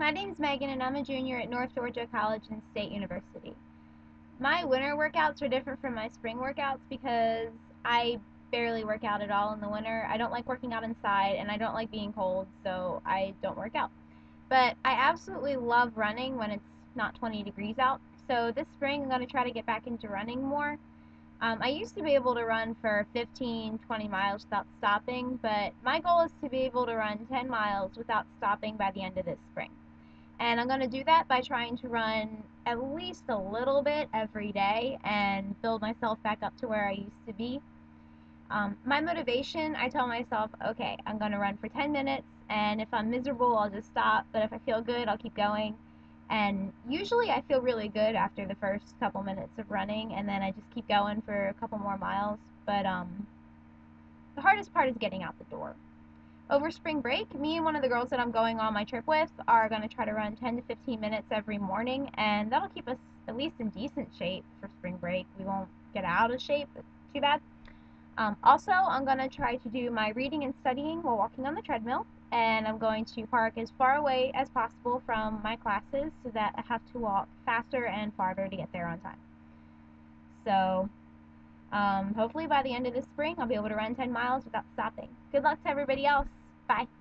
My name's Meghan and I'm a junior at North Georgia College and State University. My winter workouts are different from my spring workouts because I barely work out at all in the winter. I don't like working out inside and I don't like being cold, so I don't work out. But I absolutely love running when it's not 20 degrees out. So this spring I'm going to try to get back into running more. Um, I used to be able to run for 15, 20 miles without stopping, but my goal is to be able to run 10 miles without stopping by the end of this spring. And I'm going to do that by trying to run at least a little bit every day and build myself back up to where I used to be. Um, my motivation, I tell myself, okay, I'm going to run for 10 minutes, and if I'm miserable, I'll just stop, but if I feel good, I'll keep going. And usually I feel really good after the first couple minutes of running, and then I just keep going for a couple more miles. But um, the hardest part is getting out the door. Over spring break, me and one of the girls that I'm going on my trip with are going to try to run 10 to 15 minutes every morning, and that'll keep us at least in decent shape for spring break. We won't get out of shape, too bad. Um, also, I'm going to try to do my reading and studying while walking on the treadmill, and I'm going to park as far away as possible from my classes so that I have to walk faster and farther to get there on time. So, um, hopefully by the end of the spring, I'll be able to run 10 miles without stopping. Good luck to everybody else. Bye.